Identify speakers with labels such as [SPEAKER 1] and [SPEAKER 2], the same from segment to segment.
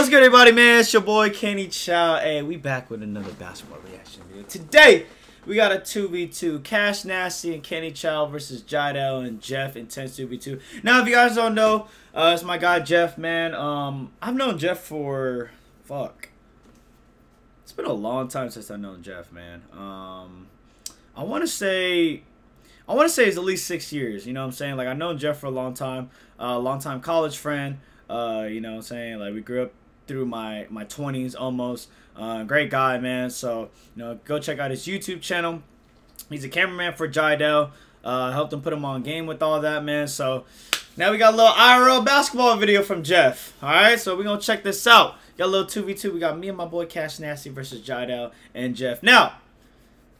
[SPEAKER 1] What's good, everybody, man? It's your boy Kenny Chao. Hey, we back with another basketball reaction video. Today, we got a 2v2. Cash Nasty and Kenny Chao versus Jiedel and Jeff Intense 2v2. Now, if you guys don't know, uh, it's my guy Jeff, man. Um, I've known Jeff for, fuck. It's been a long time since I've known Jeff, man. Um, I want to say I want to say it's at least six years. You know what I'm saying? Like, I've known Jeff for a long time, a uh, long time college friend. Uh, you know what I'm saying? Like, we grew up through my, my 20s almost. Uh, great guy, man. So, you know, go check out his YouTube channel. He's a cameraman for Jiedel. Uh, helped him put him on game with all that, man. So, now we got a little IRL basketball video from Jeff. All right, so we're to check this out. Got a little 2v2. We got me and my boy Cash Nasty versus Jiedel and Jeff. Now,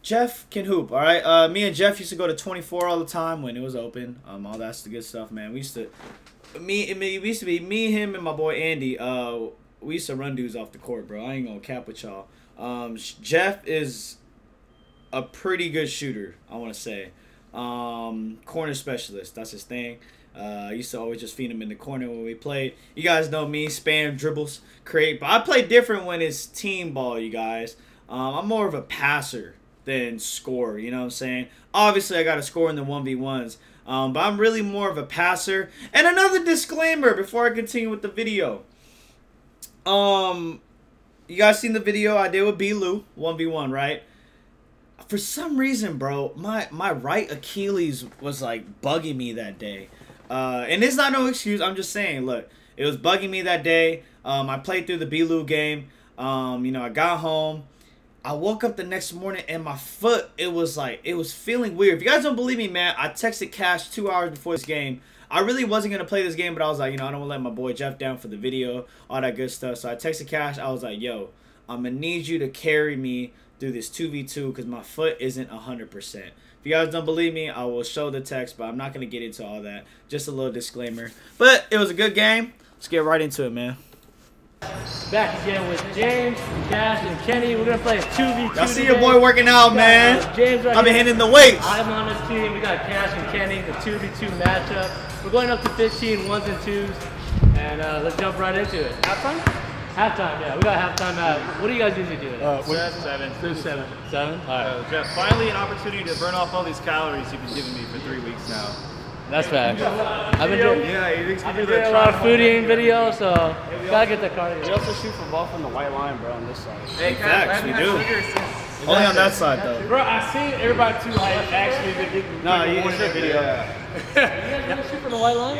[SPEAKER 1] Jeff can hoop, all right? Uh, me and Jeff used to go to 24 all the time when it was open. Um, all that's the good stuff, man. We used to, me, me, we used to be me, him, and my boy Andy. Uh, we used to run dudes off the court, bro. I ain't gonna cap with y'all. Um, Jeff is a pretty good shooter, I want to say. Um, corner specialist, that's his thing. Uh, I used to always just feed him in the corner when we played. You guys know me, spam dribbles, create. But I play different when it's team ball, you guys. Um, I'm more of a passer than score. You know what I'm saying? Obviously, I got to score in the 1v1s. Um, but I'm really more of a passer. And another disclaimer before I continue with the video. Um, you guys seen the video I did with B. Lou, 1v1, right? For some reason, bro, my, my right Achilles was like bugging me that day. Uh, and it's not no excuse. I'm just saying, look, it was bugging me that day. Um, I played through the B. Lou game. Um, you know, I got home. I woke up the next morning and my foot, it was like, it was feeling weird. If you guys don't believe me, man, I texted Cash two hours before this game. I really wasn't going to play this game, but I was like, you know, I don't want to let my boy Jeff down for the video, all that good stuff. So I texted Cash. I was like, yo, I'm going to need you to carry me through this 2v2 because my foot isn't 100%. If you guys don't believe me, I will show the text, but I'm not going to get into all that. Just a little disclaimer. But it was a good game. Let's get right into it, man.
[SPEAKER 2] Back again with James, Cash, and Kenny. We're gonna play a 2v2.
[SPEAKER 1] Y'all see your boy working out, man.
[SPEAKER 2] Uh, James right
[SPEAKER 1] I've been
[SPEAKER 2] here.
[SPEAKER 1] hitting the weights.
[SPEAKER 2] I'm on this team. We got Cash and Kenny, the 2v2 matchup. We're going up to 15 ones and twos. And uh, let's jump right into it. Halftime? Halftime, yeah. We got halftime at. What do you guys usually do?
[SPEAKER 3] Uh,
[SPEAKER 4] Seven. Seven.
[SPEAKER 2] Do seven. Seven? All right.
[SPEAKER 4] Uh, Jeff, finally an opportunity to burn off all these calories you've been giving me for three weeks now.
[SPEAKER 2] That's facts. I've been doing,
[SPEAKER 4] Yeah, he thinks
[SPEAKER 2] I've been
[SPEAKER 4] do
[SPEAKER 2] doing a lot of
[SPEAKER 4] tripod
[SPEAKER 2] fooding
[SPEAKER 4] thing.
[SPEAKER 2] videos, so gotta get the cardio.
[SPEAKER 3] We also shoot for ball from the white line, bro, on this side.
[SPEAKER 4] Hey,
[SPEAKER 1] Facts, we do. Only on that side, though.
[SPEAKER 3] Bro, I seen everybody too hype actually been getting
[SPEAKER 4] No, you
[SPEAKER 3] in
[SPEAKER 4] just
[SPEAKER 3] the
[SPEAKER 4] should
[SPEAKER 3] video.
[SPEAKER 2] You guys gonna shoot from the white line?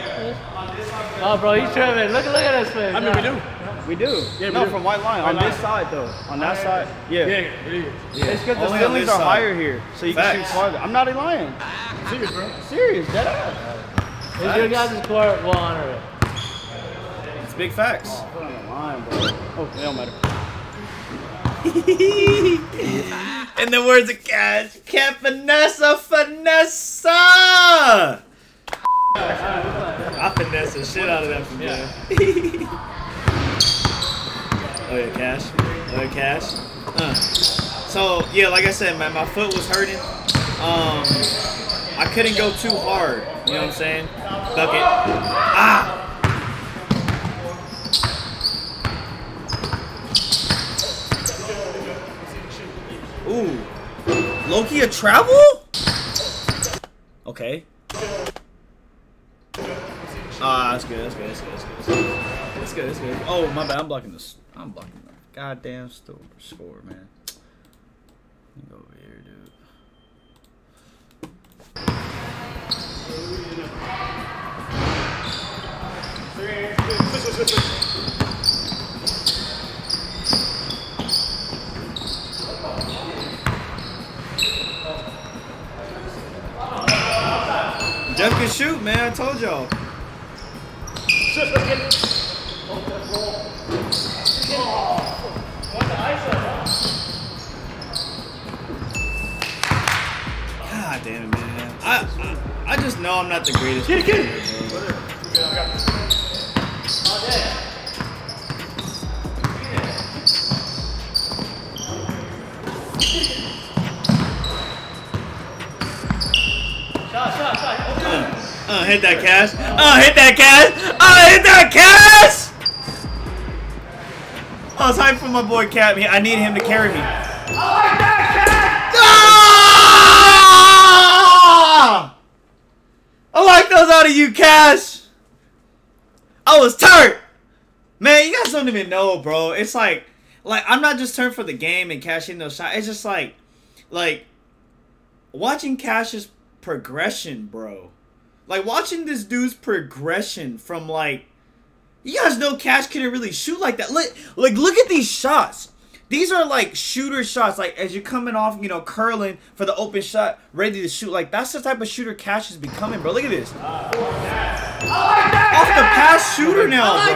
[SPEAKER 2] Oh, bro, he's tripping. Look, at look at this face.
[SPEAKER 3] I mean, we do. We do.
[SPEAKER 4] Yeah, we
[SPEAKER 3] no,
[SPEAKER 4] do.
[SPEAKER 3] from white line. On
[SPEAKER 4] White
[SPEAKER 3] this
[SPEAKER 4] line.
[SPEAKER 3] side, though. On that side.
[SPEAKER 1] Yeah.
[SPEAKER 4] Yeah, it is.
[SPEAKER 3] It's because the
[SPEAKER 1] Only
[SPEAKER 3] ceilings are
[SPEAKER 1] side.
[SPEAKER 3] higher here, so you can
[SPEAKER 1] Facts.
[SPEAKER 3] shoot farther. I'm not lying.
[SPEAKER 4] Serious, bro.
[SPEAKER 3] Serious, dead ass.
[SPEAKER 2] If your guys' court, we'll honor it.
[SPEAKER 1] It's big facts.
[SPEAKER 3] Oh, put on the line, bro. Oh, it don't matter.
[SPEAKER 1] In the words of Cash, Can't Vanessa Vanessa! I finesse the shit out of that from there. oh yeah, Cash. Oh yeah, Cash. Uh. So yeah, like I said, man, my foot was hurting. Um, I couldn't go too hard. You know what I'm saying? Duck it. Ah! Ooh. Loki a travel? Okay. Ah, that's good, that's good, that's good, that's good. That's good, that's good. Oh, my bad, I'm blocking this. I'm blocking the goddamn store, score, man. Go over here, dude. Jeff can shoot, man. I told y'all. God damn it, man. I, I I just know I'm not the greatest. Get it, Uh, hit that cash. Uh, hit that cash. Uh, hit that cash. I was hyped for my boy Cap. I need him to carry me. I like that, Cash! Ah! I like those out of you, Cash. I was turned. Man, you guys don't even know, bro. It's like, like I'm not just turned for the game and cashing those shots. It's just like, like watching Cash's progression, bro. Like watching this dude's progression from like, you guys know Cash couldn't really shoot like that. Look, like look at these shots. These are like shooter shots. Like as you're coming off, you know, curling for the open shot, ready to shoot. Like that's the type of shooter Cash is becoming, bro. Look at this. Off the pass shooter now, bro.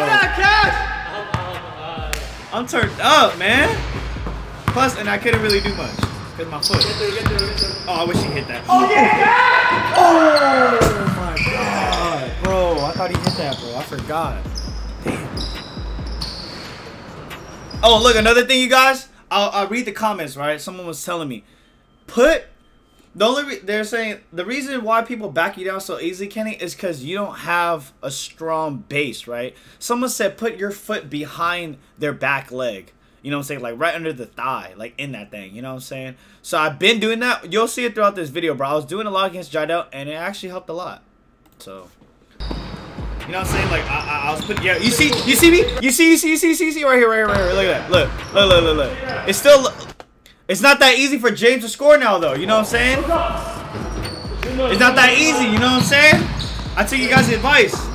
[SPEAKER 1] I'm turned up, man. Plus, and I couldn't really do much because my foot. Oh, I wish he hit that. Oh yeah! Oh my god, bro! I thought he hit that, bro. I forgot. Damn. Oh, look, another thing, you guys. I'll, I'll read the comments, right? Someone was telling me, put the only re- they're saying the reason why people back you down so easily, Kenny, is because you don't have a strong base, right? Someone said put your foot behind their back leg. You know what I'm saying? Like right under the thigh, like in that thing. You know what I'm saying? So I've been doing that. You'll see it throughout this video, bro. I was doing a lot against Jiedel, and it actually helped a lot. So. You know what I'm saying? Like I, I, I was putting yeah. You see, you see me? You see, you see, you see, you see, see right here, right here, right here. Look at that. Look, look, look, look, look. It's still. It's not that easy for James to score now, though. You know what I'm saying? It's not that easy. You know what I'm saying? I take you guys' advice.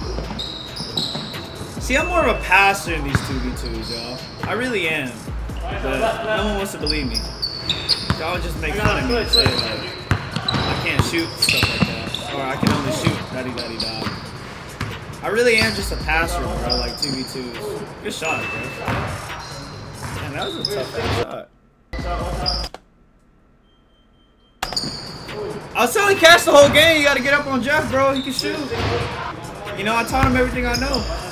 [SPEAKER 1] See, I'm more of a passer in these 2v2s, y'all. I really am. But no one wants to believe me. Y'all just make fun of me and say, like, I can't shoot, stuff like that. Or I can only shoot, daddy daddy da. I really am just a passer, bro, like 2v2s. Good shot, bro. Man, that was a tough shot. I was telling Cash the whole game, you gotta get up on Jeff, bro. He can shoot. You know, I taught him everything I know.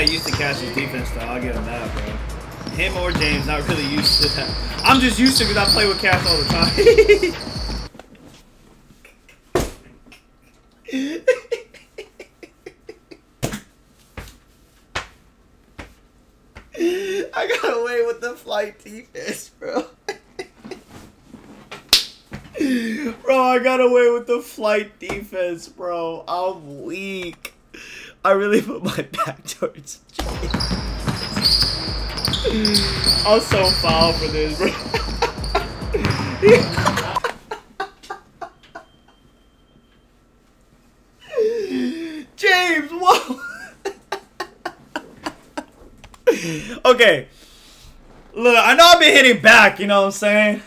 [SPEAKER 1] Not used to Cash's defense, though. I'll give him that, bro. Him or James not really used to that. I'm just used to because I play with Cash all the time. I got away with the flight defense, bro. bro, I got away with the flight defense, bro. I'm weak. I really put my back towards James. I'm so foul for this, bro. James, whoa. okay. Look, I know I've been hitting back, you know what I'm saying?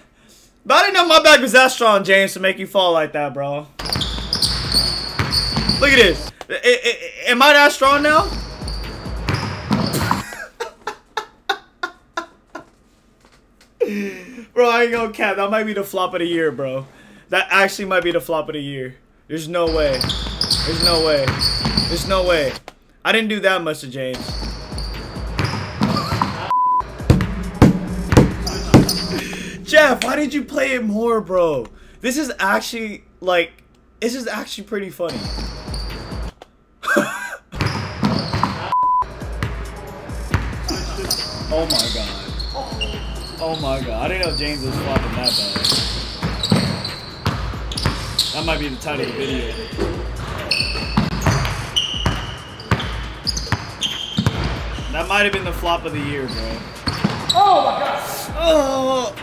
[SPEAKER 1] But I didn't know my back was that strong, James, to make you fall like that, bro. Look at this. Am I that strong now? bro, I ain't gonna cap. That might be the flop of the year, bro. That actually might be the flop of the year. There's no way. There's no way. There's no way. I didn't do that much to James. Jeff, why did you play it more, bro? This is actually, like, this is actually pretty funny. Oh my god. Oh my god. I didn't know James was flopping that bad. That might be the title of the video. That might have been the flop of the year, bro.
[SPEAKER 2] Oh my god!
[SPEAKER 1] Oh!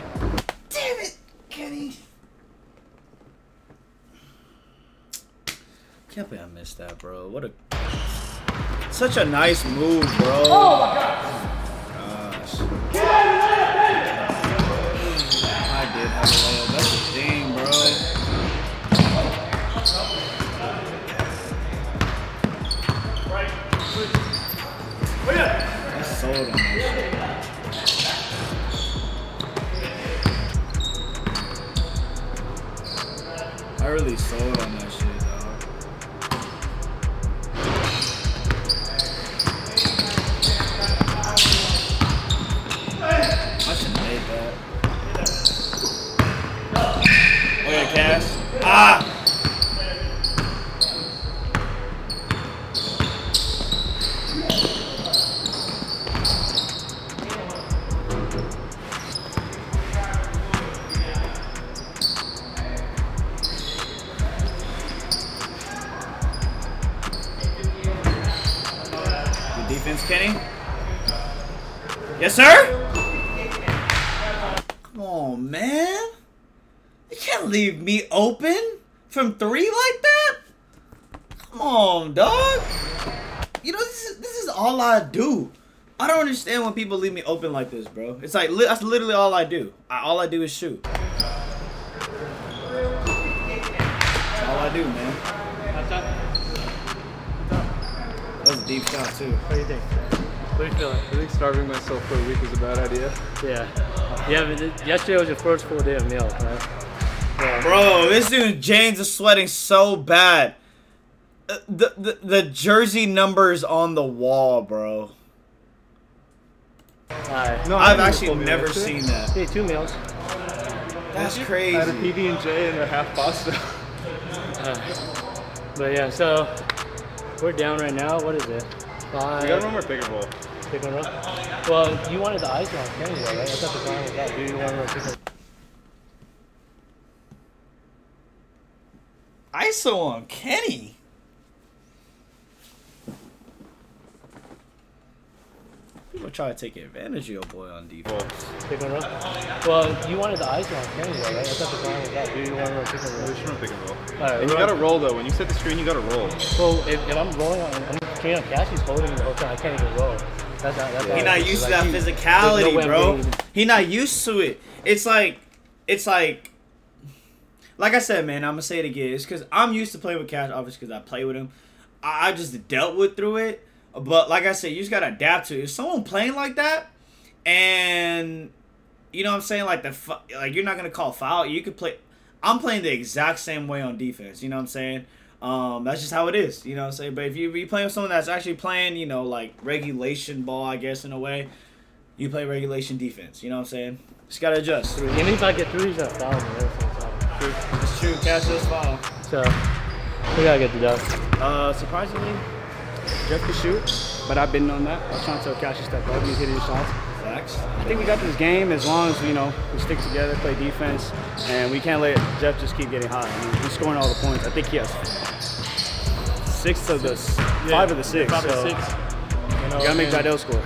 [SPEAKER 1] Damn it, Kenny. Can't believe I missed that, bro. What a such a nice move, bro.
[SPEAKER 2] Oh my god!
[SPEAKER 1] I really sold on that shit, defense, Kenny. Yes, sir? Come on, man. You can't leave me open from three like that. Come on, dog. You know, this is, this is all I do. I don't understand when people leave me open like this, bro. It's like, li that's literally all I do. I, all I do is shoot. That's all I do, man. That was a deep shot, too.
[SPEAKER 2] What do you think? What are you feeling?
[SPEAKER 5] I think starving myself for a week is a bad idea.
[SPEAKER 2] Yeah. Yeah, but it- yesterday was your first full day of meal, right? Yeah.
[SPEAKER 1] Bro, this dude James is sweating so bad. Uh, The, the the jersey numbers on the wall, bro.
[SPEAKER 2] Alright.
[SPEAKER 5] No, I
[SPEAKER 1] I've actually never
[SPEAKER 5] yesterday.
[SPEAKER 1] seen that.
[SPEAKER 2] Hey, two meals.
[SPEAKER 1] That's
[SPEAKER 5] I had a
[SPEAKER 1] crazy.
[SPEAKER 5] PB and J and a half pasta.
[SPEAKER 2] But yeah, so we're down right now. What is it? Five.
[SPEAKER 5] we got one more bigger bowl.
[SPEAKER 2] Pick one up. Well, you wanted the ice on Kenny though, right? I thought the plan was that. Do you want to pick?
[SPEAKER 1] ISO on Kenny. People try to take advantage of your boy on defense.
[SPEAKER 2] Pick one up. Well, you wanted the ice on Kenny though, right? I thought the plan was that. Do you want to pick one
[SPEAKER 5] We
[SPEAKER 2] up?
[SPEAKER 5] should run pick and roll.
[SPEAKER 2] Alright,
[SPEAKER 5] And you gotta roll though. When you set the screen, you gotta roll.
[SPEAKER 2] Well, if, if I'm rolling on, I'm training on Cassie's holding me the whole time. I can't even roll. That's not. That's
[SPEAKER 1] He
[SPEAKER 2] all-
[SPEAKER 1] not used to that
[SPEAKER 2] he- there's no
[SPEAKER 1] physicality, bro.
[SPEAKER 2] getting-
[SPEAKER 1] He not used to it. It's like, it's like, like I said, man. I'm gonna say it again. It's because I'm used to playing with Cash, obviously, because I play with him. I, I just dealt with through it. But like I said, you just gotta adapt to it. If someone playing like that, and you know what I'm saying, like the like you're not gonna call foul. You could play. I'm playing the exact same way on defense. You know what I'm saying? Um, that's just how it is. You know what I'm saying? But if you be playing with someone that's actually playing, you know, like regulation ball, I guess in a way, you play regulation defense. You know what I'm saying? Just gotta adjust.
[SPEAKER 2] Three. Even if I get three, he's gonna foul me. every single.
[SPEAKER 1] It's true. Cash does foul.
[SPEAKER 2] So we gotta get the dub.
[SPEAKER 3] Uh, surprisingly, Jeff could shoot, but I've been on that. I was trying to tell Cash to step up. He's hitting shots.
[SPEAKER 1] Facts.
[SPEAKER 3] I think we got this game as long as you know we stick together, play defense, and we can't let Jeff just keep getting hot. I mean, he's scoring all the points. I think he has six of the s- five of the six.
[SPEAKER 6] Probably
[SPEAKER 3] so
[SPEAKER 6] six. You know,
[SPEAKER 3] You gotta make Jiedel score.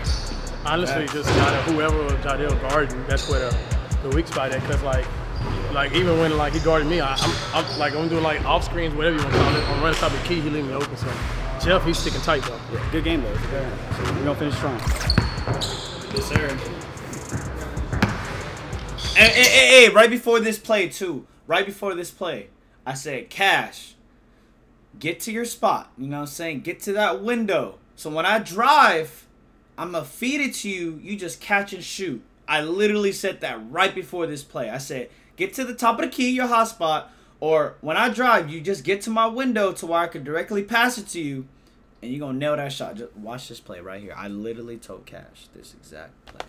[SPEAKER 6] Honestly, just gotta whoever Jiedel guarding, that's where the, the weak spot at. Cause like, like even when like he guarded me, I, I'm, I'm like I'm doing like off screens, whatever you want to call it. I'm running top of the key, he leave me open. So Jeff, he's sticking tight though.
[SPEAKER 3] Yeah, good game though. It's a good game. So we're gonna finish strong.
[SPEAKER 1] Yes, sir. Hey, hey, hey, hey, right before this play, too. Right before this play, I said, Cash, get to your spot. You know what I'm saying? Get to that window. So when I drive, I'm going to feed it to you. You just catch and shoot. I literally said that right before this play. I said, get to the top of the key, your hot spot. Or when I drive, you just get to my window to where I could directly pass it to you. And you're to nail that shot. Just watch this play right here. I literally told Cash this exact play.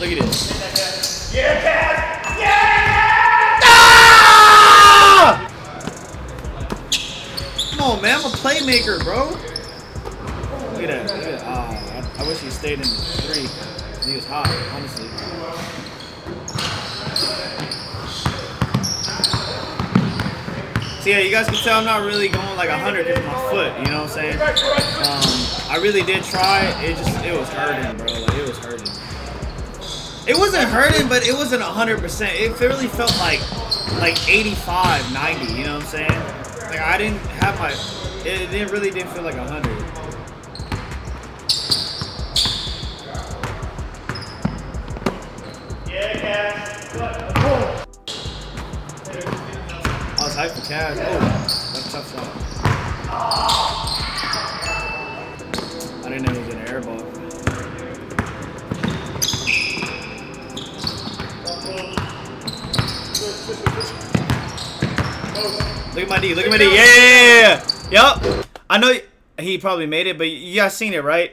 [SPEAKER 1] Look at this. Yeah, Cash! Yeah! Ah! Come on, man. I'm a playmaker, bro. Look at that. Look at that. Ah, I, I wish he stayed in the three. He was hot, honestly. So yeah, you guys can tell I'm not really going like 100 because of my foot, you know what I'm saying? Um, I really did try. It just, it was hurting, bro. Like, it was hurting. It wasn't hurting, but it wasn't 100%. It really felt like, like 85, 90, you know what I'm saying? Like, I didn't have my, it, didn't really didn't feel like 100. I was hyped for Cash. Oh, that's tough shot. I didn't know he was an air ball. Look at my D. Look at my D. Yeah. Yup. I know he probably made it, but you guys seen it, right?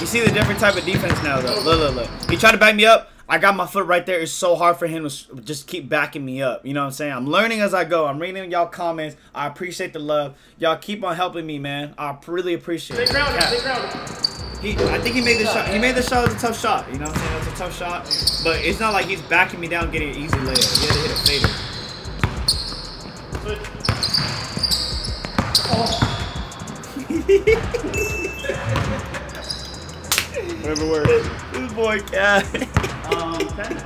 [SPEAKER 1] You see the different type of defense now, though. Look, look, look. He tried to back me up. I got my foot right there. It's so hard for him to just keep backing me up. You know what I'm saying? I'm learning as I go. I'm reading y'all comments. I appreciate the love. Y'all keep on helping me, man. I really appreciate it.
[SPEAKER 6] grounded,
[SPEAKER 1] Yeah.
[SPEAKER 6] stay grounded.
[SPEAKER 1] He, I think he made the shot. He made the shot. It was a tough shot. You know what I'm saying? It was a tough shot. But it's not like he's backing me down, getting an easy layup. He had to hit a fader.
[SPEAKER 3] Whatever works.
[SPEAKER 1] This boy Cash.
[SPEAKER 4] Um, 10.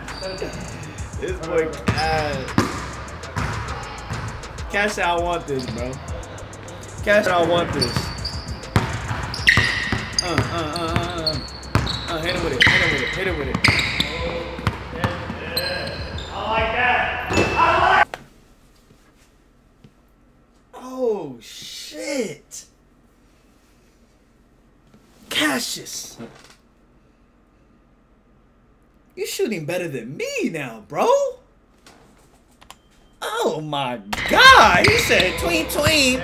[SPEAKER 1] This boy Cash. Cash I want this, bro. Cash I want this. Uh, uh, uh, uh, uh. Uh, hit him with it, hit him with it, hit him with it. Oh shit! Cassius! Shooting better than me now, bro! Oh my god! He said tween tween!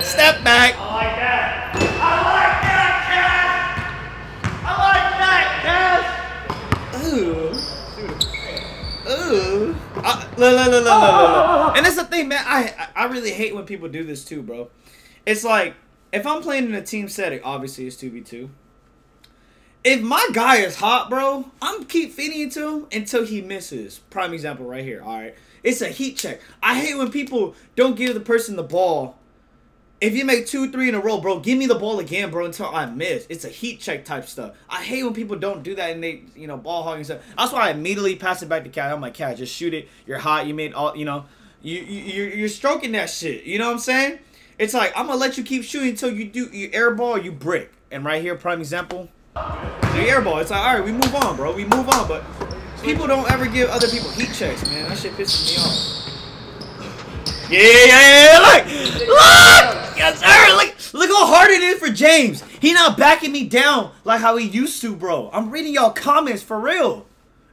[SPEAKER 1] Step back! I like that! I like that, Cass! I like that, Cass! Ooh. Ooh. Uh, look, look, look, look, look, look, look. And that's the thing, man. I I I really hate when people do this too, bro. It's like if I'm playing in a team setting, obviously it's two v two. If my guy is hot, bro, I'm keep feeding it to him until he misses. Prime example right here. All right, it's a heat check. I hate when people don't give the person the ball. If you make two, three in a row, bro, give me the ball again, bro, until I miss. It's a heat check type stuff. I hate when people don't do that and they, you know, ball hogging stuff. That's why I immediately pass it back to Cat. I'm like, Cat, just shoot it. You're hot. You made all, you know, you, you you're, you're stroking that shit. You know what I'm saying? It's like I'm gonna let you keep shooting until you do you air ball, you brick. And right here, prime example, the air ball. It's like, all right, we move on, bro. We move on, but people don't ever give other people heat checks, man. That shit pisses me off. Yeah, yeah, yeah, look! Look! Yes, sir! Look, look how hard it is for James. He not backing me down like how he used to, bro. I'm reading y'all comments for real.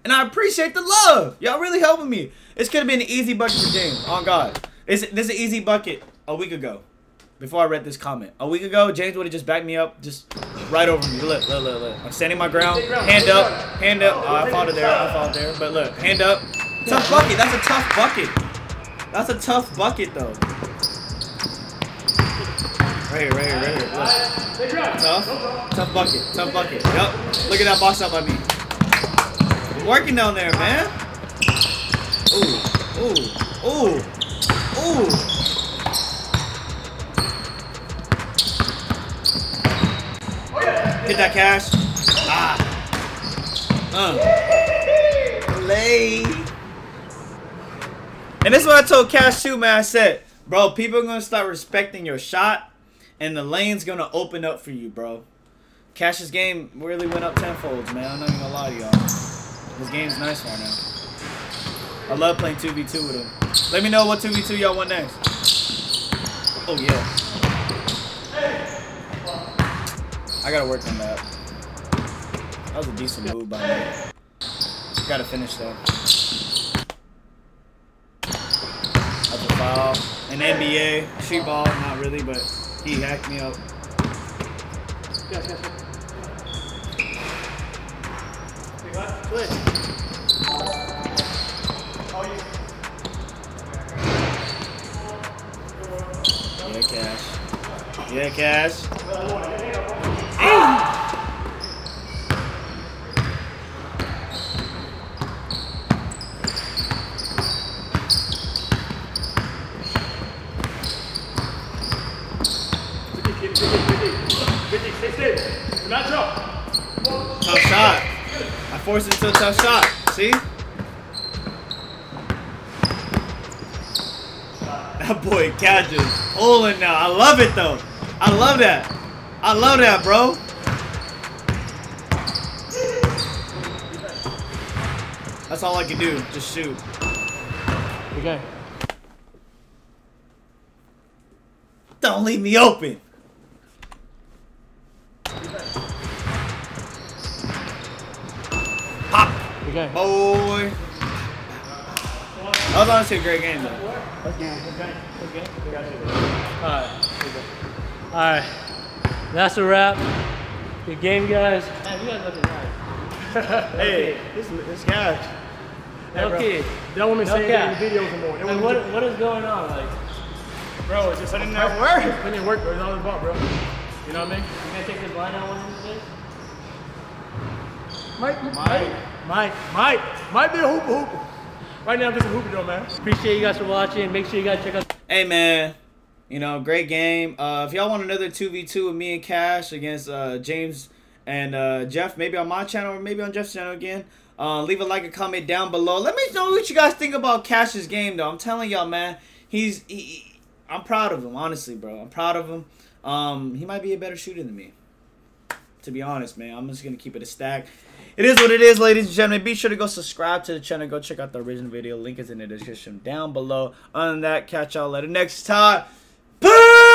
[SPEAKER 1] And I appreciate the love. Y'all really helping me. This could have been an easy bucket for James. On God. This, this is an easy bucket a week ago. Before I read this comment. A week ago, James would have just backed me up, just right over me. Look, look, look, look. I'm standing my ground. Hand up. Hand up. Oh, I fought it there. I fought there. But look, hand up. Tough bucket. That's a tough bucket. That's a tough bucket, though. Right here, right here, right here. Look. Tough. Tough bucket. Tough bucket. Yup. Look at that box out by me. Working down there, man. Ooh. Ooh. Ooh. Ooh. Hit that cash. Ah. Uh. Lay. And this is what I told Cash too, man. I said, bro, people are gonna start respecting your shot, and the lane's gonna open up for you, bro. Cash's game really went up tenfold, man. I'm not even gonna lie to y'all. His game's nice right now. I love playing 2v2 with him. Let me know what 2v2 y'all want next. Oh, yeah. I gotta work on that. That was a decent move by me. Gotta finish though. That's a foul. An NBA, street ball, not really, but he hacked me up. Yeah, cash. Yeah, cash. Forced it into a tough shot. See? That boy is pulling now. I love it though. I love that. I love that, bro. That's all I can do. Just shoot.
[SPEAKER 6] Okay.
[SPEAKER 1] Don't leave me open. Pop,
[SPEAKER 6] Okay.
[SPEAKER 1] boy. That was honestly a great game though. Okay. Okay.
[SPEAKER 2] Alright. Alright. That's a wrap. Good game, guys. Man, you guys looking nice.
[SPEAKER 3] Hey, this this guy.
[SPEAKER 2] Okay.
[SPEAKER 6] They don't want me
[SPEAKER 2] No
[SPEAKER 6] saying
[SPEAKER 2] cap.
[SPEAKER 6] that in the videos anymore. They
[SPEAKER 2] Like,
[SPEAKER 6] want
[SPEAKER 2] what,
[SPEAKER 6] me
[SPEAKER 2] what is going on? Like,
[SPEAKER 6] bro, it's just putting in that work. Putting in work, bro. It's all about, bro. You know what I mean?
[SPEAKER 2] you gonna take this line out one of these days?
[SPEAKER 6] Mike, Mike, Mike, Mike, might be a hooper hooper. Right now, I'm just a hooper though, man.
[SPEAKER 2] Appreciate you guys for watching. Make sure you guys check out
[SPEAKER 1] Hey man, you know, great game. Uh, if y'all want another two v two with me and Cash against uh, James And uh, Jeff, maybe on my channel or maybe on Jeff's channel again. Uh, leave a like and comment down below. Let me know what you guys think about Cash's game, though. I'm telling y'all, man, he's. He, he- I'm proud of him, honestly, bro. I'm proud of him. Um, he might be a better shooter than me. To be honest, man, I'm just gonna keep it a stack. It is what it is, ladies and gentlemen. Be sure to go subscribe to the channel. Go check out the original video. Link is in the description down below. Other than that, catch y'all later next time. Peace.